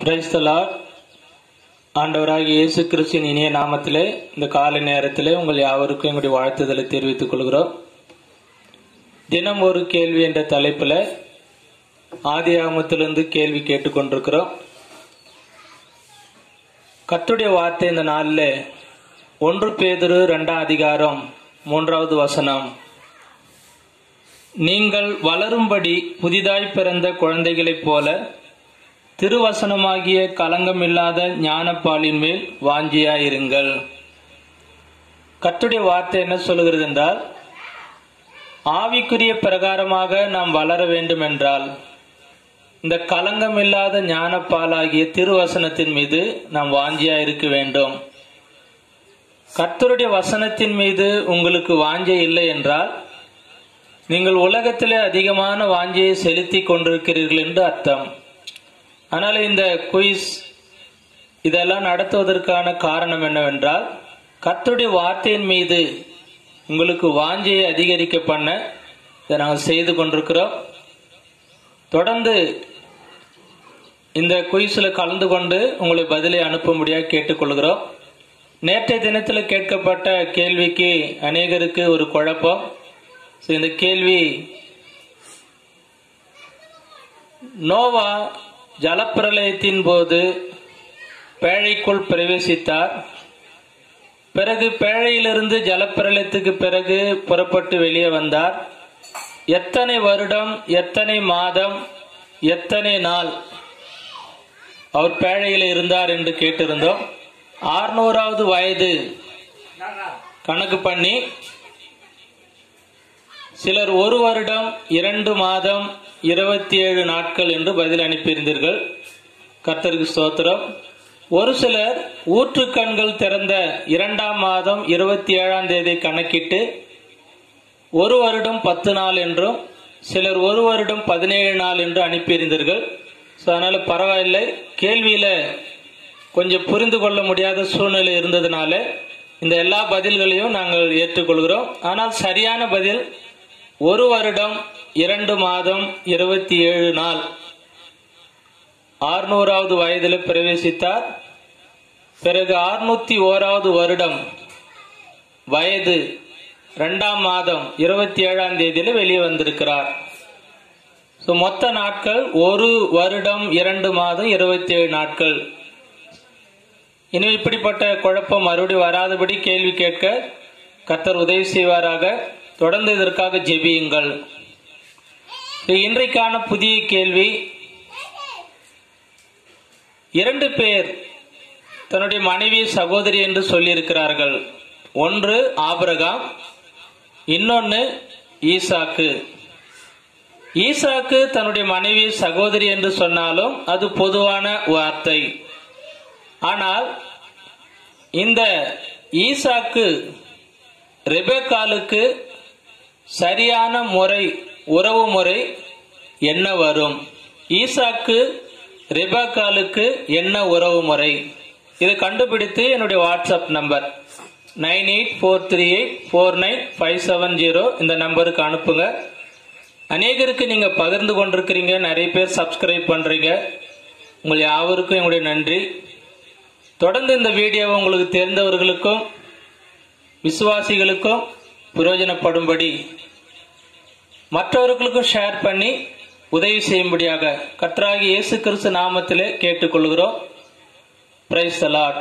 Price ஆண்டவராக ஆண்டவராகிய இயேசு கிறிஸ்தின் இனிய நாமத்திலே இந்த காலை நேரத்திலே உங்கள் யாவருக்கும் எங்களுடைய வாழ்த்துதலை தெரிவித்துக் கொள்கிறோம். தினம் ஒரு கேள்வி என்ற தலைப்பில் ஆதி ஆகமத்திலிருந்து கேள்வி கேட்டுக்கொண்டிருக்கிறோம். கத்துடைய வார்த்தை இந்த நாளில் ஒன்று பேதுரு ரெண்டாம் அதிகாரம் மூன்றாவது வசனம். நீங்கள் வளரும்படி புதிதாய் பிறந்த குழந்தைகளைப் போல திருவசனமாகிய கலங்கமில்லாத ஞானப்பாலின் மேல் வாஞ்சியாயிருங்கள். கத்துடைய வார்த்தை என்ன சொல்லுகிறது என்றால் ஆவிக்குரிய பிரகாரமாக நாம் வளர வேண்டும் என்றால் இந்த கலங்கமில்லாத ஞானப்பாலாகிய திருவசனத்தின் மீது நாம் வாஞ்சியா இருக்க வேண்டும். கர்த்தருடைய வசனத்தின் மீது உங்களுக்கு வாஞ்சை இல்லை என்றால் நீங்கள் உலகத்திலே அதிகமான வாஞ்சியை செலுத்தி கொண்டிருக்கிறீர்கள் என்று அர்த்தம். ஆனால் இந்த குயிஸ் இதெல்லாம் நடத்துவதற்கான காரணம் என்னவென்றால் கத்துடைய வார்த்தையின் மீது உங்களுக்கு வாஞ்சையை அதிகரிக்க பண்ண இதை நாங்கள் செய்து கொண்டிருக்கிறோம். தொடர்ந்து இந்த குயிஸில் கலந்து கொண்டு உங்களை பதிலை அனுப்பும்படியாக கேட்டுக்கொள்கிறோம். நேற்றைய தினத்தில் கேட்கப்பட்ட கேள்விக்கு அநேகருக்கு ஒரு குழப்பம். ஸோ இந்த கேள்வி நோவா ஜலப்பிரளயத்தின் போது பேழைக்குள் பிரவேசித்தார். பிறகு பேழையிலிருந்து ஜலப்பிரளயத்துக்கு பிறகு புறப்பட்டு வெளியே வந்தார். எத்தனை வருடம் எத்தனை மாதம் எத்தனை நாள் அவர் பேழையில் இருந்தார் என்று கேட்டிருந்தோம். ஆறுநூறாவது வயது கணக்கு பண்ணி சிலர் ஒரு வருடம் இரண்டு மாதம் இருபத்தி ஏழு நாட்கள் என்று பதில் அனுப்பியிருந்தீர்கள். கர்த்தருக்கு ஸ்தோத்திரம். ஒரு சிலர் ஊற்றுக்கண்கள் திறந்த இரண்டாம் மாதம் இருபத்தி ஏழாம் தேதி கணக்கிட்டு ஒரு வருடம் பத்து நாள் என்றும் சிலர் ஒரு வருடம் பதினேழு நாள் என்று அனுப்பியிருந்தீர்கள். ஸோ அதனால பரவாயில்லை. கேள்வியில கொஞ்சம் புரிந்து கொள்ள முடியாத சூழ்நிலை இருந்ததுனால இந்த எல்லா பதில்களையும் நாங்கள் ஏற்றுக்கொள்கிறோம். ஆனால் சரியான பதில் ஒரு வருடம் இரண்டு மாதம் இருபத்தி ஏழு நாள். ஆறுநூறாவது வயதில் பிரவேசித்தார். பிறகு அறுநூத்தி ஓராவது வருடம் வயது இரண்டாம் மாதம் இருபத்தி ஏழாம் தேதியில வெளியே வந்திருக்கிறார். ஸோ மொத்த நாட்கள் ஒரு வருடம் இரண்டு மாதம் இருபத்தி ஏழு நாட்கள். இனி இப்படிப்பட்ட குழப்பம் மறுபடியும் வராதபடி கேள்வி கேட்க கத்தர் உதவி செய்வாராக. தொடர்ந்து இதற்காக ஜெபியுங்கள். இன்றைக்கான புதிய கேள்வி. இரண்டு பேர் தன்னுடைய மனைவி சகோதரி என்று சொல்லியிருக்கிறார்கள். ஒன்று ஆபரகாம் இன்னொன்று ஈசாக்கு. ஈசாக்கு தன்னுடைய மனைவி சகோதரி என்று சொன்னாலும் அது பொதுவான வார்த்தை. ஆனால் இந்த ஈசாக்கு ரெபேக்காலுக்கு சரியான முறை உறவு முறை என்ன வரும்? ஈசாக்கு ரிபாக்காலுக்கு என்ன உறவு முறை இதை கண்டுபிடித்து என்னுடைய WhatsApp number. Nine eight four three eight four nine five seven zero இந்த நம்பருக்கு அனுப்புங்க. அநேகருக்கு நீங்கள் பகிர்ந்து கொண்டிருக்கிறீங்க நிறைய பேர் சப்ஸ்கிரைப் பண்ணுறீங்க உங்கள் யாவருக்கும் என்னுடைய நன்றி. தொடர்ந்து இந்த வீடியோவை உங்களுக்கு தெரிந்தவர்களுக்கும் விசுவாசிகளுக்கும் பிரயோஜனப்படும்படி மற்றவர்களுக்கும் ஷேர் பண்ணி உதவி செய்யும்படியாக கற்றாகி இயேசு கிறிஸ்து நாமத்திலே கேட்டுக்கொள்கிறோம். பிரைஸ் தலாட்